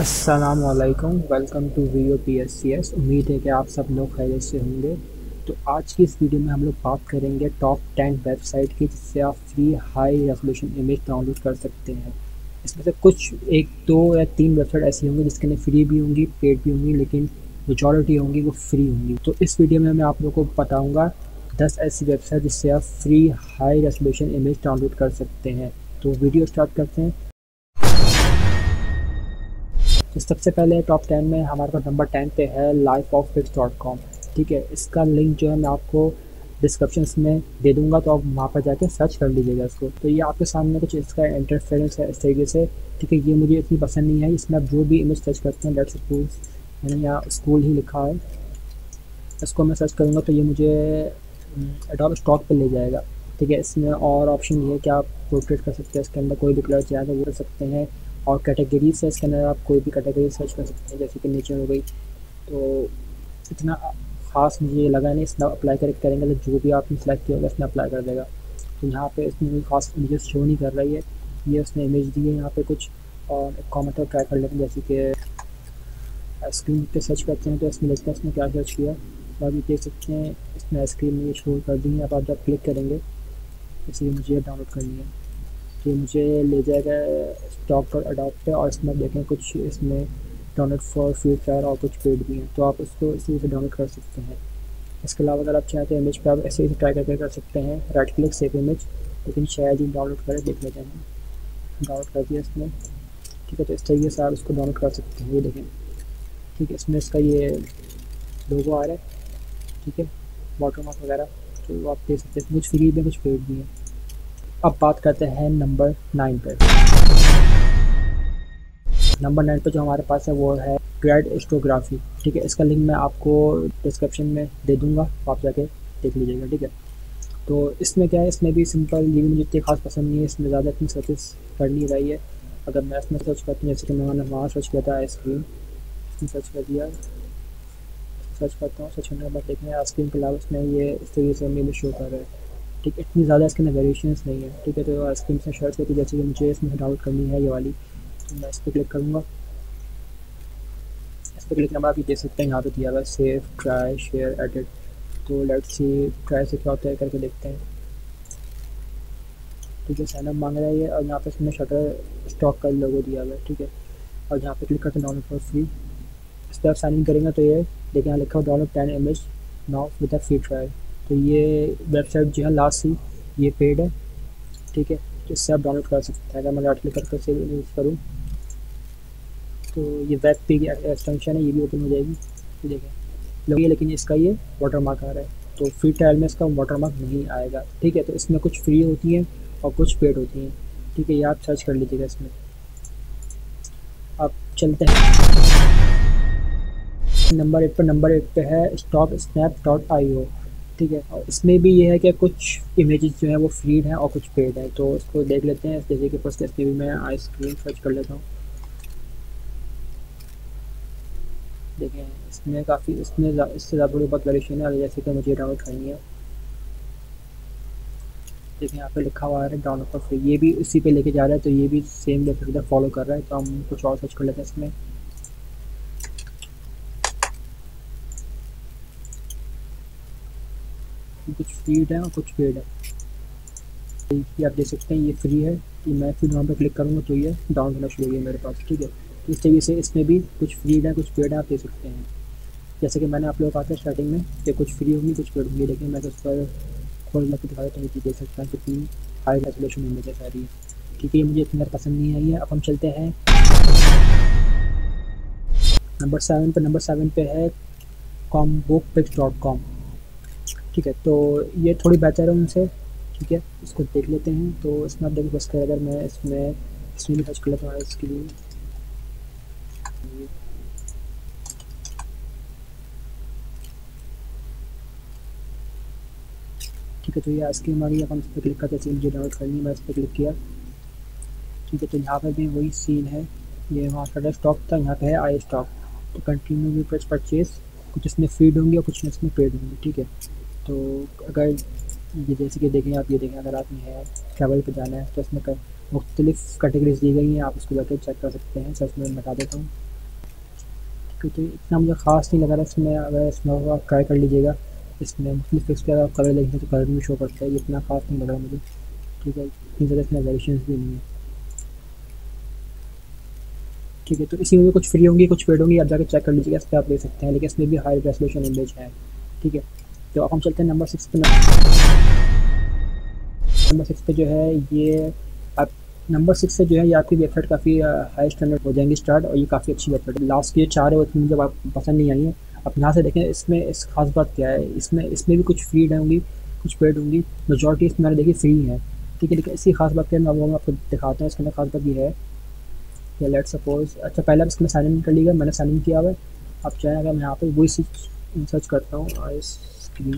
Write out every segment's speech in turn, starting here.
असलकम welcome to V O P S C S उम्मीद है कि आप सब लोग खैरियत से होंगे। तो आज की इस वीडियो में हम लोग बात करेंगे टॉप टेन वेबसाइट की, जिससे आप free high resolution image download कर सकते हैं। इसमें से कुछ एक, दो या तीन वेबसाइट ऐसी होंगी जिसके लिए फ्री भी होंगी पेड भी होंगी, लेकिन मेजॉरिटी होंगी वो फ्री होंगी। तो इस वीडियो में मैं आप लोग को बताऊँगा दस ऐसी वेबसाइट जिससे आप free high resolution image download कर सकते हैं। तो वीडियो स्टार्ट करते हैं। तो सबसे पहले टॉप टेन में हमारे पास नंबर टेन पे है life of fix dot com ठीक है? इसका लिंक जो है मैं आपको डिस्क्रिप्शन में दे दूँगा तो आप वहाँ पर जाके सर्च कर लीजिएगा इसको। तो ये आपके सामने कुछ इसका इंटरफेरेंस है, इस तरीके से, ठीक है? ये मुझे इतनी पसंद नहीं है, इसमें आप जो भी इमेज सर्च करते हैं डेट सपोज़ मैंने यहाँ स्कूल ही लिखा है। इसको मैं सर्च करूँगा तो ये मुझे अडोब स्टॉक पर ले जाएगा, ठीक है? इसमें और ऑप्शन ये है कि आप पोर्ट्रेट कर सकते हैं, इसके अंदर कोई भी कलर चाहिए तो वो कर सकते हैं। और कैटेगरी से इसके अंदर आप कोई भी कैटेगरी सर्च कर सकते हैं, जैसे कि नेचर हो गई। तो इतना ख़ास मुझे लगा नहीं, इसमें अप्लाई कर, करेंगे तो जो भी आपने सेलेक्ट किया होगा, इसमें अप्लाई कर देगा। तो यहाँ पे इसमें कोई खास इमेजेस शो नहीं कर रही है। ये उसने इमेज दी है, यहाँ पे कुछ और कॉमेंट और ट्राई कर लेते हैं, जैसे कि आइसक्रीम पे सर्च करते हैं तो इसमें देखते हैं, इसने क्या सर्च किया। तो आप ये देख सकते हैं इसमें आइसक्रीम ये शो कर दी है, अब आप जब क्लिक करेंगे, इसलिए मुझे डाउनलोड करनी है। तो मुझे ले जाएगा स्टॉक पर अडोप्ट पे और इसमें देखें कुछ इसमें डाउनलोड फॉर फ्री ट्रायल और कुछ पेड भी हैं। तो आप उसको इसी से डाउनलोड कर सकते हैं। इसके अलावा अगर आप चाहते हैं इमेज पर आप ऐसे ही ट्राई करके कर सकते हैं। राइट क्लिक सेव इमेज लेकिन शायद ही डाउनलोड करें, देख लेते हैं। डाउनलोड कर दिया इसमें ठीक है तो इस तरीके से आप इसको डाउनलोड कर सकते हैं, ये देखें। ठीक है, इसमें इसका ये लोगो आ रहा है। ठीक है वाटर मार्क वगैरह तो आप देख सकते हैं। कुछ फ्री भी कुछ पेड भी है। अब बात करते हैं नंबर नाइन पर नंबर नाइन पर जो हमारे पास है वो है ग्रेड एस्ट्रोग्राफी ठीक है, इसका लिंक मैं आपको डिस्क्रिप्शन में दे दूँगा आप जाके देख लीजिएगा, ठीक है? तो इसमें क्या है, इसमें भी सिंपल ये भी मुझे इतनी खास पसंद नहीं है, इसमें ज़्यादा इतनी सर्चेस कर नहीं रही है। अगर मैं इसमें सर्च करती हूँ, जैसे कि मैंने वहाँ सर्च किया था आइसक्रीम सर्च कर दिया। सर्च करता हूँ सर्च करने के बाद देखें आइसक्रीम के अलावा इसमें ये इस तरीके से मेरे शो कर रहा है। ठीक है? इतनी ज़्यादा इसके अंदर वेरिएशन नहीं है। ठीक है तो आइसक्रीम से शर्ट होती जैसे कि मुझे इसमें डाउनलोड करनी है, ये वाली। तो मैं इस पर क्लिक करूँगा। इस पर क्लिक करना आप देख सकते हैं, यहाँ पे दिया हुआ है सेव ट्राई शेयर एडिट तो लेट सी ट्राई से क्या होता है, करके देखते हैं। ठीक है साइनअप मांग रहा है ये, और यहाँ पे इसमें शटर स्टॉक का लोगो दिया हुआ है, ठीक है? और यहाँ पे क्लिक करते हैं डाउनलोड फॉर फ्री इस पर आप साइन इन करेंगे तो ये, देखिए यहाँ लिखा हुआ download ten image now with free trial तो ये वेबसाइट जो है लास्ट सी ये पेड है, ठीक है? तो इससे आप डाउनलोड कर सकते हैं, अगर मैं राइट क्लिक करके यूज़ करूँ। तो ये वेब पे की एक्सटेंशन है, ये भी ओपन हो जाएगी देखें। लगी लेकिन इसका ये वाटर मार्क आ रहा है। तो फ्री ट्रायल में इसका वाटर मार्क नहीं आएगा, ठीक है? तो इसमें कुछ फ्री होती हैं और कुछ पेड होती हैं, ठीक है? ये आप सर्च कर लीजिएगा इसमें। आप चलते हैं। नंबर एट पर, नंबर एट पे है stock snap dot I O ठीक है। और इसमें भी ये है कि कुछ इमेजेस जो है वो फ्रीड हैं और कुछ पेड है। तो इसको देख लेते हैं। जैसे कि फ़र्स्ट इसमें भी मैं आइसक्रीम सर्च कर लेता हूँ। देखें, इसमें काफ़ी, इसमें इससे ज़्यादा थोड़ी बहुत वेरिएशन है जैसे कि मुझे डाउनलोड करनी है। देखें यहाँ पे लिखा हुआ है डाउनलोड फ्री ये भी उसी पे लेके जा रहा है। तो ये भी सेम वेबसाइट फॉलो कर रहा है। तो हम कुछ और सर्च कर लेते हैं इसमें। कुछ फ्रीड है और कुछ पेड है। ये आप देख सकते हैं, ये फ्री है। कि मैं फिर वहाँ पर क्लिक करूँगा तो ये डाउन होना शुरू हो गया मेरे पास, ठीक है? इस तरीके से इसमें भी कुछ फ्रीड है, कुछ पेड है आप देख सकते हैं। जैसे कि मैंने आप लोगों को कहा था स्टार्टिंग में कि कुछ फ्री होंगी, कुछ पेड होंगी। लेकिन मैं तो उस पर खोल लग दिखा देता हूँ कि देख सकता हूँ कितनी हाई रेजोलेशन है रही है ठीक है मुझे इतनी पसंद नहीं आई है। अब हम चलते हैं। नंबर सेवन पर नंबर सेवन पे है com book pics dot com ठीक है तो ये थोड़ी बेहतर है उनसे, ठीक है, इसको देख लेते हैं। तो इसमें बस कर अगर मैं इसमें इसमें भी सर्च कर लेता हूँ इसके लिए। ठीक है तो ये आइसक्रीम आ गई अब हम इस पर क्लिक करते हैं मुझे डाउनलोड करनी है मैं इस पर क्लिक किया। ठीक है तो यहाँ पर भी वही सीन है। ये वहाँ का स्टॉक था, यहाँ पे है आई स्टॉक तो कंटिन्यू प्रेस परचेज कुछ इसमें फ़ीड होंगी और कुछ इसमें पेड होंगी, ठीक है। तो अगर ये जैसे कि देखें, आप ये देखें, अगर आप है ट्रैवल पे जाना है तो इसमें मुख्तलिफ़ कैटेगरीज दी गई हैं, आप उसको जाकर चेक कर सकते हैं सर मैं बता देता हूँ। क्योंकि इतना मुझे ख़ास नहीं लगा रहा इसमें अगर इसमें आप ट्राई कर लीजिएगा, इसमें मुख्तु फिक्स पे अगर कलर देखेंगे तो कलर भी शो करता है इतना ख़ास नहीं लग रहा मुझे। ठीक है, इतनी ज़्यादा इसमें वेरिएशन भी नहीं है। ठीक है तो इसी में कुछ फ्री होंगी, कुछ पेड होंगी, आप जाकर चेक कर लीजिएगा, इस पर आप ले सकते हैं, लेकिन इसमें भी हाई रेसोल्यूशन इमेज है। ठीक है तो अब हम चलते हैं नंबर सिक्स पे नंबर सिक्स पे जो है ये आप नंबर सिक्स से जो है ये आपकी वेबसाइट काफ़ी हाई स्टैंडर्ड हो जाएँगी स्टार्ट और ये काफ़ी अच्छी वेबसाइट है। लास्ट की चार है उसमें जब आप पसंद नहीं आई है आप यहाँ से देखें इसमें इस खास बात क्या है? इसमें इसमें भी कुछ फ्री होंगी, कुछ पेड होंगी। मेजोरिटी इसमें मैंने देखी फ्री है। ठीक है लेकिन इसी खास बात क्या है मैं आपको दिखाता हूँ। इसके अंदर खास बात ये है या लेट सपोज़ अच्छा पहले आप इसमें साइन इन कर लीजिएगा। मैंने साइन इन किया हुआ है। आप चाहें अगर मैं यहाँ पर वही सर्च करता हूँ आई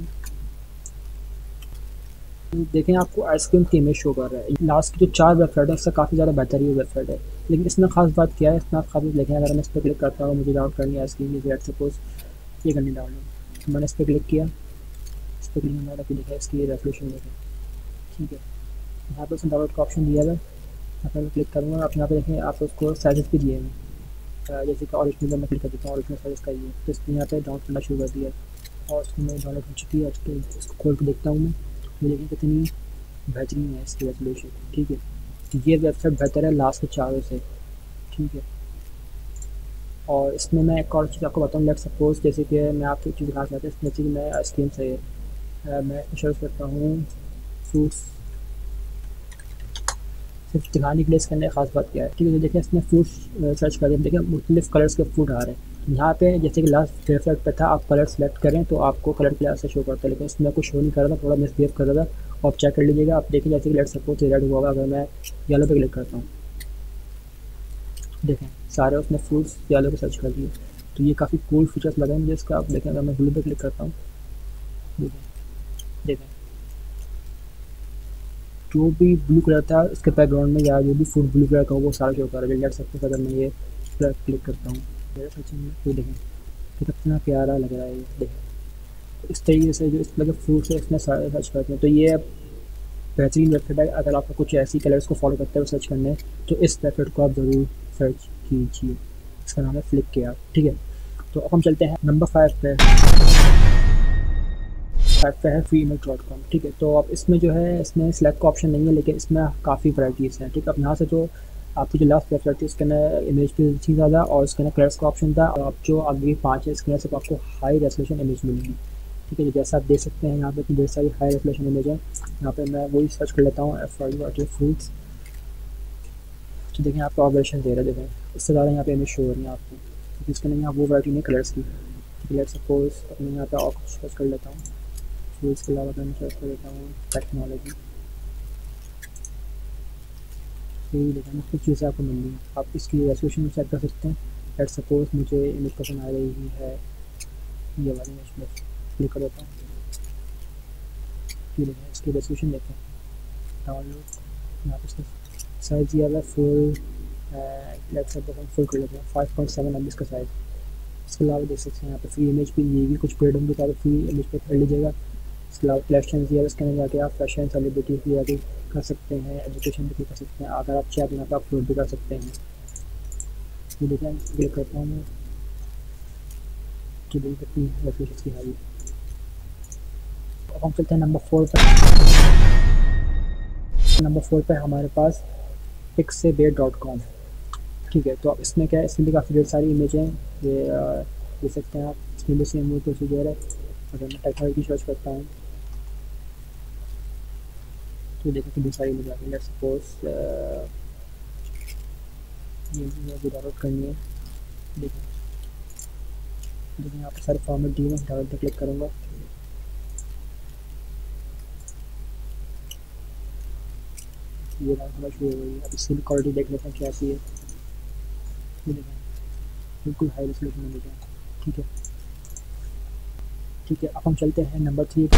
स्क्रीन देखें आपको आइसक्रीम की इमेज शो कर रहा है। लास्ट की जो चार वेबसाइट है उससे काफ़ी ज़्यादा बेहतर ये वेबसाइट है। लेकिन इसमें खास बात क्या है इसमें आप खास देखें अगर मैं इस पर क्लिक करता हूँ, मुझे डाउनलोड करनी है आइसक्रीम की लेट सपोज़ ये करनी डाउनलोड मैंने इस पर क्लिक किया। इस पर क्लिक मैंने फिर देखा इसकी रेजोल्यूशन देखें। ठीक है। यहाँ पर उसने डाउनलोड का ऑप्शन दिया है यहाँ पर क्लिक करूँगा आप यहाँ पर देखें आप उसको साइजेस भी दिए हैं। जैसे कि ऑरिजिनल मैं क्लिक कर देता हूँ ऑरिजिनल साइज़ का ये। तो इसने यहाँ पर डाउनलोड करना शुरू कर दिया। और उसको मैं डाउनलोड हो चुकी है। इसको खोल कर देखता हूँ मैं। देखिए कितनी बेहतरीन है। इसकी रेजोल्यूशन ठीक है? ये वेबसाइट बेहतर है लास्ट के चारों से। ठीक है? और इसमें मैं एक और चीज़ आपको बताऊँ लेट सपोज़ जैसे कि मैं आपको एक चीज़ दिखा चाहता हूँ। इसमें चीज़ मैं आइसक्रीम से मैं सर्च करता हूँ। फ्रूट्स सिर्फ़ दिखाने के लिए इसके अंदर खास बात क्या है? ठीक है तो देखिए इसमें फ्रूट्स सर्च कर देखिए, मुख्तलिफ़ कलर्स के फ्रूट आ रहे हैं। यहाँ पे जैसे कि लास्ट वेबसाइट पे था, आप कलर सेलेक्ट करें तो आपको कलर क्लास से शो करता है। लेकिन इसमें कुछ शो नहीं कर रहा था, थोड़ा मिसबिहेव कर रहा था। आप चेक कर लीजिएगा, आप देखिए जैसे कि लेट सपोज़ रेड हुआ अगर मैं येलो पे क्लिक करता हूँ। देखें, सारे उसने फ्रूट्स येलो पे सर्च कर दिए। तो ये काफ़ी कूल फीचर्स लगे मुझे इसका आप देखें, अगर मैं ब्लू पे क्लिक करता हूँ। देखें देखें। जो भी ब्लू कलर था, उसके बैकग्राउंड में या जो भी फ़ूड ब्लू कलर का वो सारा शो कर रहा है। लेट सपोज़ अगर मैं ये क्लिक करता हूँ। देखें तो कितना प्यारा लग रहा है ये देखें। इस तरीके से जो इस के फ्रूट्स है इसमें सर्च करते हैं तो ये बेहतरीन वेबसाइट है। अगर आपको कुछ ऐसी कलर्स को फॉलो करते हुए सर्च करने तो इस वेबसाइट को आप ज़रूर सर्च कीजिए। इसका नाम है फ्लिक के आप ठीक है? तो अब हम चलते हैं नंबर फाइव पे। फाइव पे है फ्री ईमेल डॉट कॉम ठीक है? तो अब इसमें जो है, इसमें सिलेक्ट का ऑप्शन नहीं है, लेकिन इसमें काफ़ी वराइटीज़ हैं, ठीक है? अब यहाँ से जो आपकी जो लास्ट वेबसाइट थी उसके अंदर इमेज भी थी ज़्यादा और उसके अंदर कलर्स का ऑप्शन था और आप जो अगली पाँच है, इसके सिर्फ़ आपको हाई रेसोलेशन इमेज मिलेगी। ठीक है जैसा आप देख सकते हैं, यहाँ पे ढेर सारी हाई रेसोलेशन इमेज है। यहाँ पे मैं वही सर्च कर लेता हूँ एफ़ आई फ्रूट्स तो देखें आपको ऑपरेशन दे रहा देखें इससे ज़्यादा यहाँ पे इमेज शो हो रही है आपको। क्योंकि इसके अंदर यहाँ वो वराइटी नहीं कलर्स की। है सपोज़ अपने यहाँ पे और सर्च कर लेता हूँ। फ्रूट्स के अलावा मैं सर्च कर लेता हूँ टेक्नोलॉजी यही देखा मुख्तु चीज़ें आपको मिल रही आप इसकी रेजोल्यूशन चेक कर सकते हैं। लेट सपोज़ मुझे इमेज पसंद आ रही है। ये वाली इमेज में क्लिक कर देता हूँ। ये देखें इसकी रेजोल्यूशन देखें डाउनलोड यहाँ पर साइज़ दिया हुआ फुल लेट सपोज़ फुल कर लेते हैं फाइव पॉइंट सेवन एम इसका साइज़ इसके अलावा देख सकते हैं, यहाँ पर फ्री इमेज भी, ये भी कुछ पेड होंगे तो फ्री इमेज पर कर लीजिएगा। कलेक्शन दिया इसके अंदर जाके आप फ़ैशन सेलिब्रिटीज़ भी आगे कर सकते हैं एजुकेशन भी कर सकते हैं, अगर आप चाहें पर अपलोड भी कर सकते हैं। क्लिक करता हूँ मैं। कि देख रेफरेंस की हाई हम चलते हैं नंबर फोर पर। नंबर फोर पर हमारे पास पिक्स बेट डॉट कॉम ठीक है तो इसमें क्या है? इसमें भी काफ़ी ढेर सारी इमेज हैं। ये देख सकते हैं आप, इसमें भी सेम प्रोसीजर है। अगर मैं टेक्नोलॉजी सर्च करता हूँ। तो देखो कितनी सारी इमेज आ गई लेट्स सपोज़ ये मुझे डाउनलोड करनी है। देखो। देखो, यहाँ पर सारे फॉर्मेट दिए हैं डाउनलोड पर क्लिक करूँगा। ये डाउनलोड शुरू हो गई है। अब इसकी क्वालिटी देख लेते हैं कैसी है। ये देखें। बिल्कुल हाई रेजोल्यूशन में देखें ठीक है। ठीक है, अब हम चलते हैं नंबर थ्री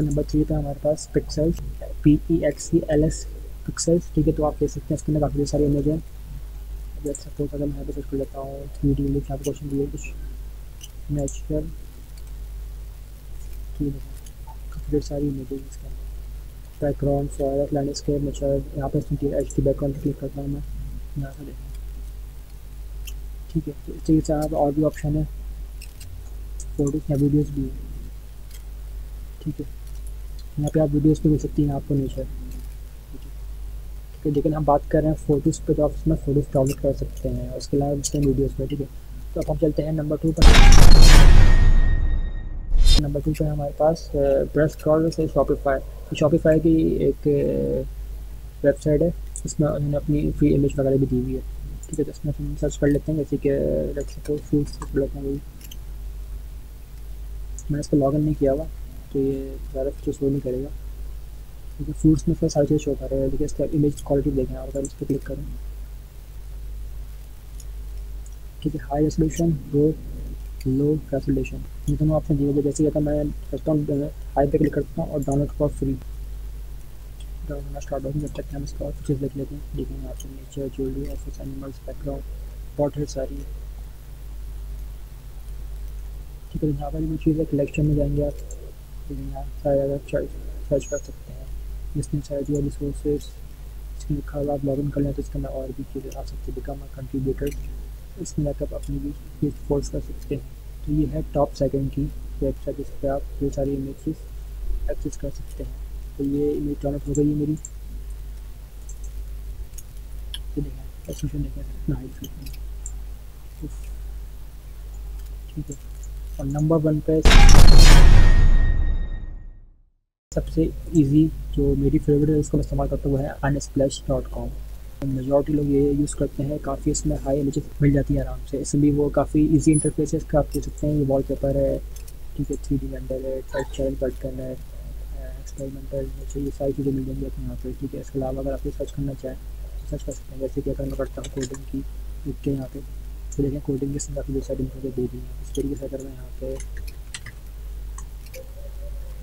नंबर थ्री पे हमारे पास Pexels P E X C L S Pexels ठीक है तो आप देख सकते हैं इसके अंदर काफ़ी सारी इमेज है। जैसे सपोज़ अगर मैं यहाँ पे सर्च कर लेता हूँ थ्री डी इमेज यहाँ क्वेश्चन दिए, कुछ नेचुरल ठीक है, काफ़ी ढेर सारी इमेजेज इसके अंदर। बैकग्राउंड फॉरेस्ट लैंडस्केप नेचर यहाँ पर एच डी बैकग्राउंड पर क्लिक करता हूँ मैं, यहाँ से देखें ठीक है तो इस तरीके से आप और भी ऑप्शन है फ़ोटोज़ या वीडियोज़ भी है। ठीक है। यहाँ पे आप वीडियोज़ पे मिल सकती हैं, आपको नीचे ठीक है, लेकिन हम बात कर रहे हैं फ़ोटोज़ पे तो आप इसमें फ़ोटोज़ डाउनलोड कर सकते हैं, उसके अलावा मिलते वीडियोज़ पे, ठीक है। तो अब हम चलते हैं नंबर टू पर। नंबर टू पर हमारे पास ब्रश कॉल से शॉपिफाई शॉपिफाई की एक वेबसाइट है इसमें उन्होंने अपनी फ्री इमेज वगैरह भी दी हुई है। ठीक है तो इसमें हम सर्च कर लेते हैं, जैसे कि लेट्स सपोज़ लेते हैं मैंने इस पर लॉग इन नहीं किया हुआ। तो ये ज़्यादा कुछ शो नहीं करेगा। क्योंकि फूड्स में फिर सारी चीज़ें शो कर रहे हैं। देखिए इसका इमेज क्वालिटी देखें आप, अगर इस पर क्लिक करें। ठीक है high resolution low low resolution ये दोनों ऑप्शन दिए गए जैसे कि अगर मैं करता हूँ हाई पे क्लिक करता हूँ और download for free download start होगी जब तक हम इसका और फीचर्स देख लेते हैं। देखेंगे यहाँ nature jewellery office animals background portrait सारी। ठीक है यहाँ पर भी चीज़ है। कलेक्शन में जाएँगे आप। यहाँ सारे अगर सर्च कर सकते हैं जिसमें साइड या रिसोर्सेज इसमें लिखा हुआ आप लॉग इन कर लें तो इसके अंदर और भी चीज़ें आ सकती है बिकम अ कंट्रीब्यूटर इसमें आप अपनी भी फोर्स कर सकते हैं तो ये है टॉप सेकेंड की वेबसाइट जिस पर आप ये सारी इमेजेस एक्सेस कर सकते हैं तो ये इमेज डाउनलोड हो गई है मेरी ठीक है और नंबर वन पे सबसे इजी जो मेरी फेवरेट है, उसको मैं इस्तेमाल करता हूँ, वो है अन अनस्प्लैश डॉट कॉम मेजॉरिटी लोग ये यूज़ करते हैं, काफ़ी इसमें हाई इमेजेस मिल जाती है आराम से। इसमें भी वो काफ़ी ईजी इंटरफेस है आप देख सकते हैं, ये वॉल पेपर है, ठीक है थ्री डी वेंडर है कट करना है एक्सपेरिमेंटल जैसे ये सारी चीज़ें मिल जाएँगी आपको यहाँ पर ठीक है। इसके अलावा अगर आप ये सर्च करना चाहें तो सर्च कर सकते हैं। जैसे कि अगर मैं करता हूँ कोडिंग की लिख के यहाँ पे तो देखें कोडिंग के काफ़ी वेबसाइट मुझे दे दी है इस तरीके से अगर मैं यहाँ पे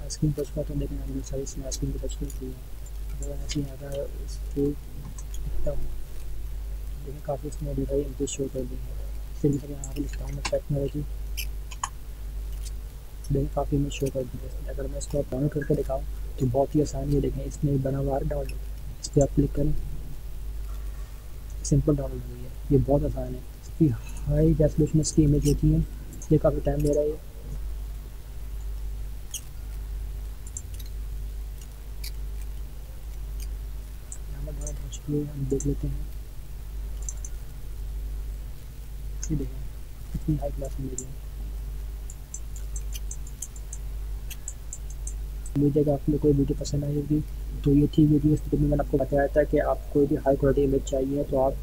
आइसक्रीम सर्च करता हूँ देखें मैंने सारी इसमें आइसक्रीम की सर्च की है अगर मैं ऐसे का इसको लिखता हूँ। देखिए, काफ़ी इसमें मॉडिफाई इमेज शो कर दी है। इस तरीके यहाँ पे लिखता हूँ, मैं टेक्नोलॉजी देखिए, काफ़ी इमेज शो कर दी है। अगर मैं इसको डाउनलोड करके दिखाऊँ तो बहुत ही आसान है। देखें इसमें बना हुआ डाउनलोड इस पर आप क्लिक करें। सिंपल डाउनलोड हुई है ये। बहुत आसान है। इसकी हाई रेसोल्यूशन इसकी इमेज होती है। इसलिए काफ़ी टाइम ले रहा है। ये हम देख लेते हैं। ये देखें, कितनी हाई क्लास में है। उम्मीद है कि आप लोग को वीडियो पसंद आई होगी तो ये थी वीडियो इस वीडियो में मैंने आपको बताया था कि आप कोई भी हाई क्वालिटी इमेज चाहिए तो आप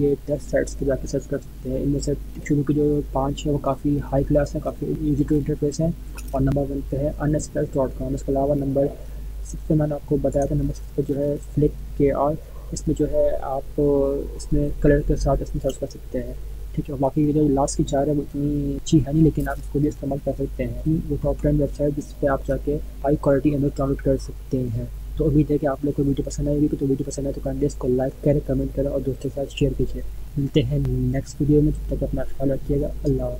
ये दस साइट्स के जाकर सर्च कर सकते हैं। इनमें से शुरू के जो पाँच है, वो काफ़ी हाई क्लास है, काफ़ी इजी टू इंटरफेस हैं, और नंबर वन पे है अनएक्सप्रेस डॉट कॉम इसके अलावा नंबर सिक्स पे मैंने आपको बताया था नंबर सिक्स पे जो है फ्लिक के आर इसमें जो है आप इसमें कलर के साथ इसमें सर्च कर सकते हैं। ठीक है बाकी जो लास्ट की चार है, वो इतनी अच्छी है नहीं, लेकिन आप इसको भी इस्तेमाल कर सकते हैं। वो टॉप टेन वेबसाइट जिस पर आप जाके हाई क्वालिटी इमेज डाउनलोड कर सकते हैं। तो उम्मीद है कि आप लोग को वीडियो पसंद आएगी। तो वीडियो पसंद आए तो काइंडली इसको लाइक करें कमेंट करें और दोस्तों के साथ शेयर कीजिए। मिलते हैं नेक्स्ट वीडियो में जब तक अपना ख्याल रखिएगा। अल्लाह